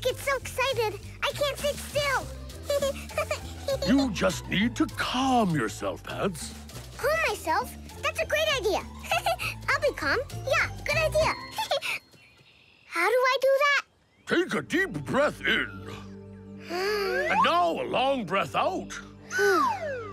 just get so excited. I can't sit still. You just need to calm yourself, Pants. Calm myself? That's a great idea. I'll be calm. Yeah, good idea. How do I do that? Take a deep breath in. And now a long breath out.